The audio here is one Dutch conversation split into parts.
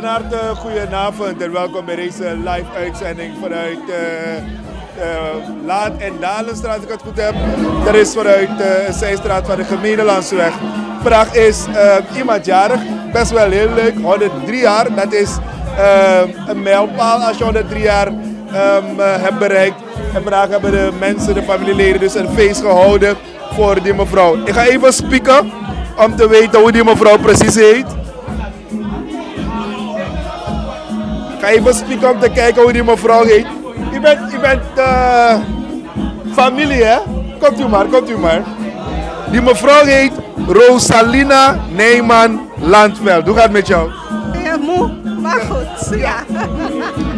Van harte goedenavond en welkom bij deze live uitzending vanuit uh, uh, Laat en Dalenstraat, als ik het goed heb. Er is vanuit uh, de zijstraat van de Gemeenelandsweg. Vraag is iemand jarig, best wel heel leuk, 103 jaar. Dat is een mijlpaal als je 103 jaar um, hebt bereikt. En vandaag hebben de mensen, de familieleden, dus een feest gehouden voor die mevrouw. Ik ga even spieken om te weten hoe die mevrouw precies heet. Ga even spieken om te kijken hoe die mevrouw heet. U bent, u bent uh, familie hè? Komt u maar, komt u maar. Die mevrouw heet Rosalina Neyman Landveld. Hoe gaat het met jou? Ja, moe, maar goed. Ja.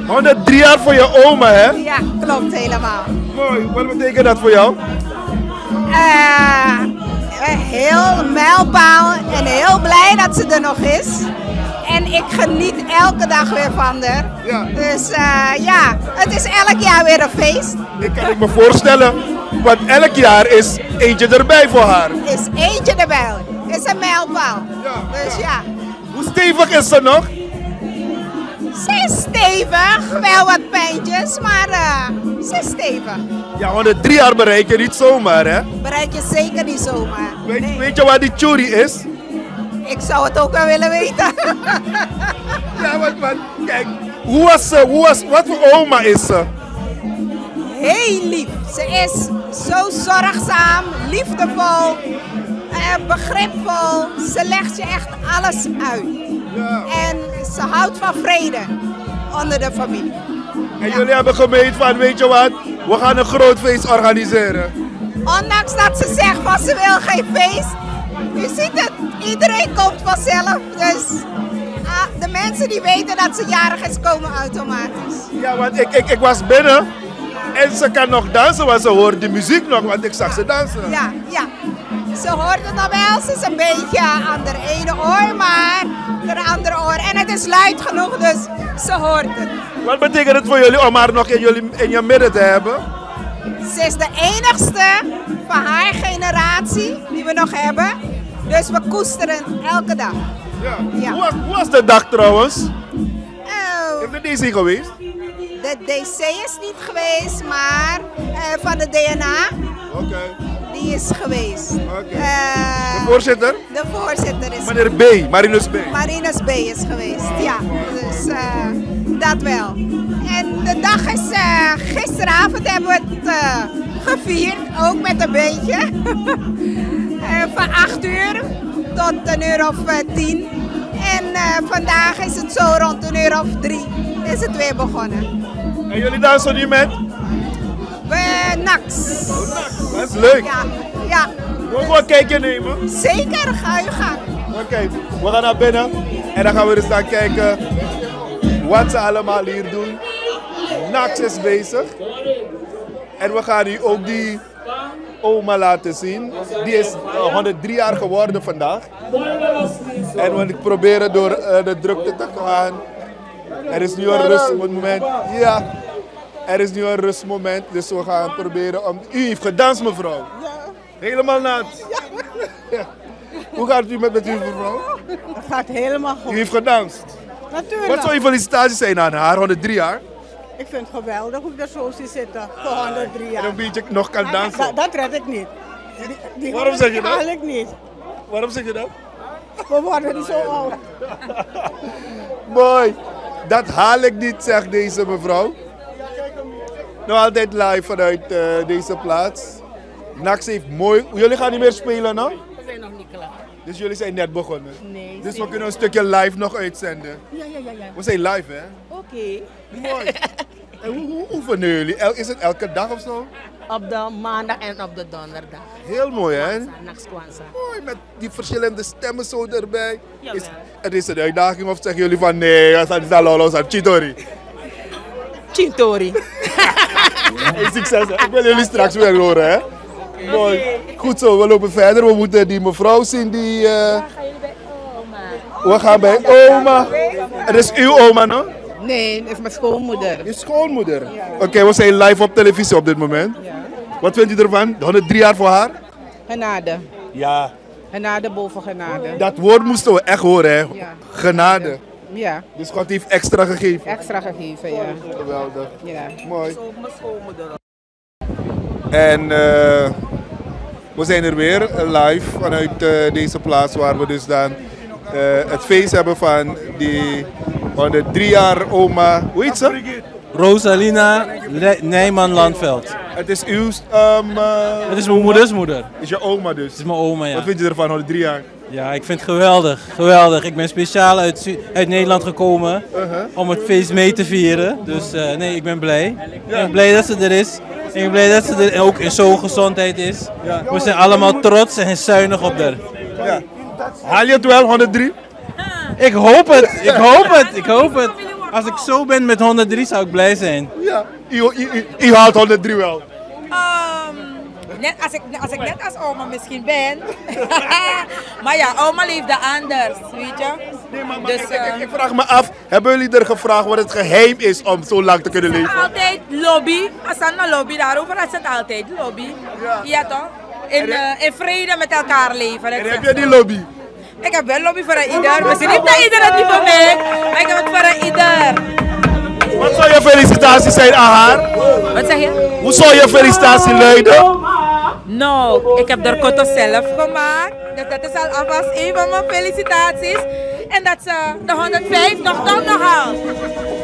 103 jaar voor je oma, hè? Ja, klopt helemaal. Mooi. Wat betekent dat voor jou? Uh, heel mijlpaal en heel blij dat ze er nog is. Ik geniet elke dag weer van haar. Ja. Dus uh, ja, het is elk jaar weer een feest. Ik kan ik me voorstellen, want elk jaar is eentje erbij voor haar. Is eentje erbij. Is een mijlpaal. Ja, dus ja. Hoe stevig is ze nog? Ze is stevig, wel wat pijntjes, maar uh, ze is stevig. Ja, want de drie jaar bereik je niet zomaar, hè? Bereik je zeker niet zomaar. Weet, nee. weet je waar die churi is? Ik zou het ook wel willen weten. ja, want, want kijk, hoe was ze? Hoe was, wat voor oma is ze? Heel lief. Ze is zo zorgzaam, liefdevol, eh, begripvol. Ze legt je echt alles uit. Ja. En ze houdt van vrede onder de familie. En jullie hebben gemeend van, weet je wat, we gaan een groot feest organiseren. Ondanks dat ze zegt van ze wil geen feest. U ziet het, iedereen komt vanzelf. Dus ah, de mensen die weten dat ze jarig is, komen automatisch. Ja, want ik, ik, ik was binnen en ze kan nog dansen, want ze hoort de muziek nog, want ik zag ze dansen. Ja, ja. Ze hoort het al wel, ze is een beetje aan de ene oor, maar de andere oor. En het is luid genoeg, dus ze hoort het. Wat betekent het voor jullie om haar nog in, jullie, in je midden te hebben? Ze is de enigste van haar generatie die we nog hebben. Dus we koesteren elke dag. Ja. ja. Hoe, was, hoe, was, de dag trouwens? Oh. Is de DC geweest? De DC is niet geweest, maar uh, van de DNA. Oké. Okay. Die is geweest. Okay. Uh, de voorzitter? De voorzitter is Meneer B, Marinus B. Marinus B is geweest, ja. Dus uh, dat wel. En de dag is, gisteravond hebben we het gevierd, ook met een beetje. van 8 uur tot een uur of 10. En vandaag is het zo rond een uur of 3 is het weer begonnen. En jullie dansen nu met? We Nax. Oh. Dat is leuk. Ja. ja. We een kijkje nemen? Zeker, ga je gang. Oké, we gaan naar binnen en dan gaan we dus gaan kijken wat ze allemaal hier doen. Nax is bezig. En we gaan nu ook die oma laten zien. Die is 103 jaar geworden vandaag. En we proberen door uh, de drukte te gaan er is nu een rustmoment. Ja, er is nu een rustmoment. Dus we gaan proberen om... U heeft gedanst, mevrouw? Ja. Helemaal nat? Ja. Hoe gaat het u met, met uw mevrouw? Het gaat helemaal goed. U heeft gedanst? Natuurlijk. Wat zou je felicitaties zijn aan haar, 103 jaar? Ik vind het geweldig hoe ik er zo zie zitten, voor 103 jaar. En een beetje nog kan dansen? Dat, dat red ik niet. Die, die Waarom zeg je dat? haal ik niet. Waarom zeg je dat? We worden niet zo oud. Mooi. Dat haal ik niet, zegt deze mevrouw. Nog altijd live vanuit uh, deze plaats. Nax heeft mooi... Jullie gaan niet meer spelen, no? We zijn nog niet klaar. Dus jullie zijn net begonnen? Nee. Dus we kunnen een stukje live nog uitzenden? Ja, ja, ja. ja. We zijn live, hè? Oké. Okay. Mooi. en hoe, hoe oefenen jullie? is het elke dag of zo? Op de maandag en op de donderdag. Heel mooi, hè? Nachts Kwanzaa. Mooi, met die verschillende stemmen zo erbij. Is, het is een uitdaging of zeggen jullie van nee, dat is lolo, dat is Chitori? Chitori. hey, succes, hè? Ik wil jullie straks weer horen, hè? Mooi. Goed zo, we lopen verder. We moeten die mevrouw zien die... Uh... Ja, gaan jullie bij oma? We gaan bij oma. Het is uw oma, no? Nee, het is mijn schoonmoeder. Je schoonmoeder? Ja. Oké, okay, we zijn live op televisie op dit moment. Ja. Wat vindt u ervan? De 103 jaar voor haar? Genade. Ja. Genade boven genade. Dat woord moesten we echt horen, hè? Ja. Genade. Ja, Dus God heeft extra gegeven. extra gegeven, ja. Geweldig. ja. Mooi. En eh, we zijn er weer eh, live vanuit eh, deze plaats waar we dus dan het feest hebben van die van de drie jaar oma. Hoe heet ze? Rosalina Le- Nijman Landveld. Het is uw. ehm, eh, Het is mijn moeders moeder. is je oma dus. Het is mijn oma, ja. Wat vind je ervan, al die drie jaar? Ja, ik vind het geweldig. Geweldig. Ik ben speciaal uit, uit Nederland gekomen om het feest mee te vieren. Dus eh, nee, ik ben blij. Ik ben blij dat ze er is. Ik ben blij dat ze er ook in zo'n gezondheid is. We zijn allemaal trots en zuinig op haar. Ja. Haal je het wel, 103? Ik hoop het, ik hoop het, ik hoop het. Als ik zo ben met 103 zou ik blij zijn. Ja. Je, haalt 103 wel. Ehm, net als, ik, als ik net als oma misschien ben. maar ja, oma leefde anders, weet je. dus ik, ik- eh, ik vraag me af, hebben jullie er gevraagd wat het geheim is om zo lang te kunnen leven? altijd lobby. Als dan een lobby, daarover is het altijd lobby. Ja, toch? In, eh, in vrede met elkaar leven. En heb je die lobby? Ik heb wel lobby voor een ieder. Misschien heeft dat ieder het niet voor mij. Maar ik heb het voor een ieder. Wat zou je felicitatie zijn aan haar? Wat zeg je? Hoe zou je felicitatie luiden? Nou, ik heb de koto zelf gemaakt. Dus dat is al alvast een van mijn felicitaties. En dat ze de 105 nog dan nog haalt.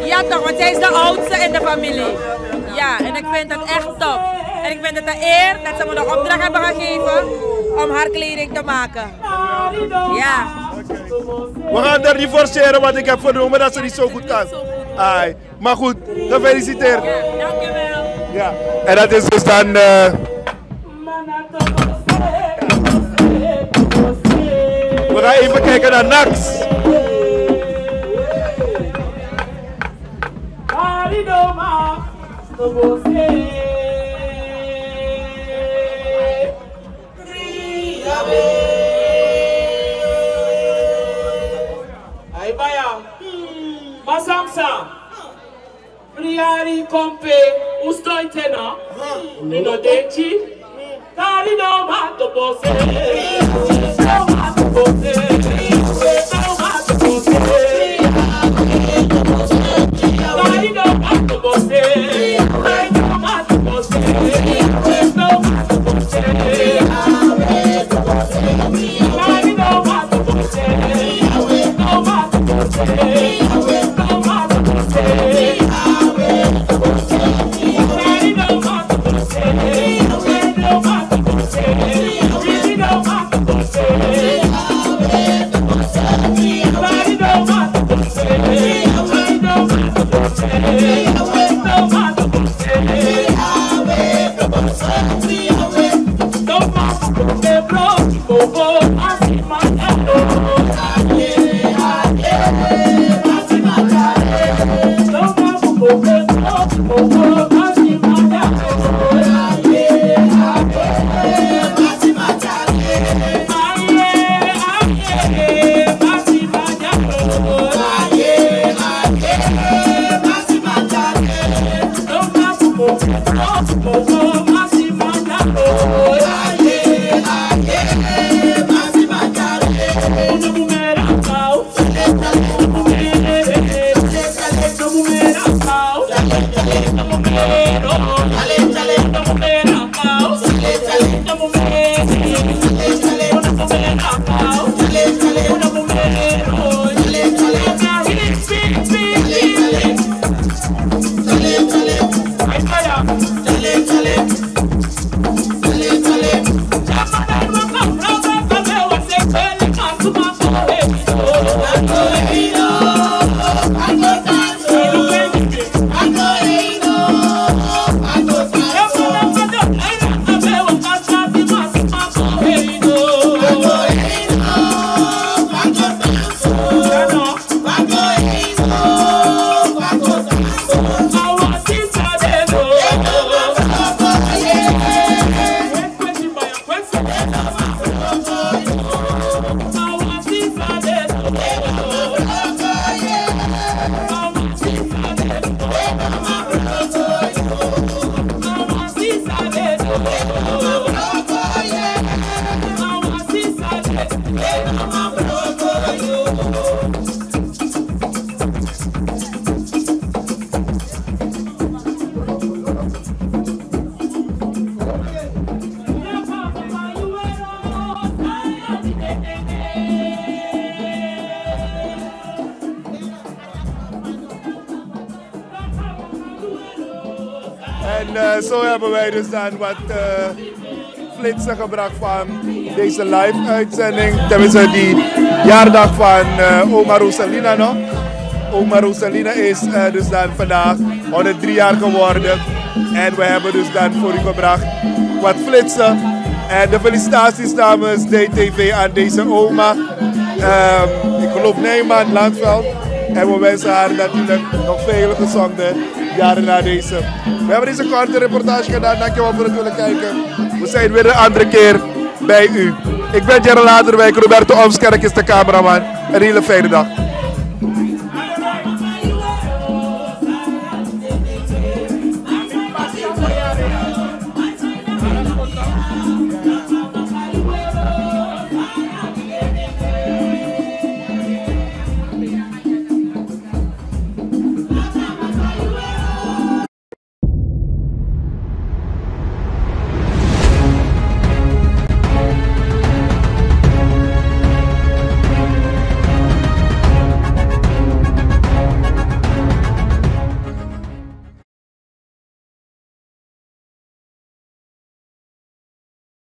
Ja toch, want zij is de oudste in de familie. Ja, en ik vind het echt top. En ik vind het een eer dat ze me de opdracht hebben gegeven om haar kleding te maken. Ja. We gaan er niet forceren, want ik heb vernomen dat ze niet zo goed kan. Ai. Maar goed, gefeliciteerd. Dankjewel. Ja. En dat is dus dan... eh, We gaan even kijken naar Nax. Masamsa. Priari kompe ustoite no. Nino denti. Tari no mato bose. No mato bose. No mato bose. Zo hebben wij dus dan wat eh, flitsen gebracht van deze live uitzending. Tenminste die jaardag van eh, oma Rosalina nog. Oma Rosalina is eh, dus dan vandaag 103 jaar geworden. En we hebben dus dan voor u gebracht wat flitsen. En de felicitaties namens DTV aan deze oma. Ehm, ik geloof Nijman, Landveld. En we wensen haar natuurlijk nog vele gezonde jaren na deze. We hebben deze korte reportage gedaan. Dankjewel voor het willen kijken. We zijn weer een andere keer bij u. Ik ben Gerald Laderwijk. Roberto Omskerk is de cameraman. Een hele fijne dag.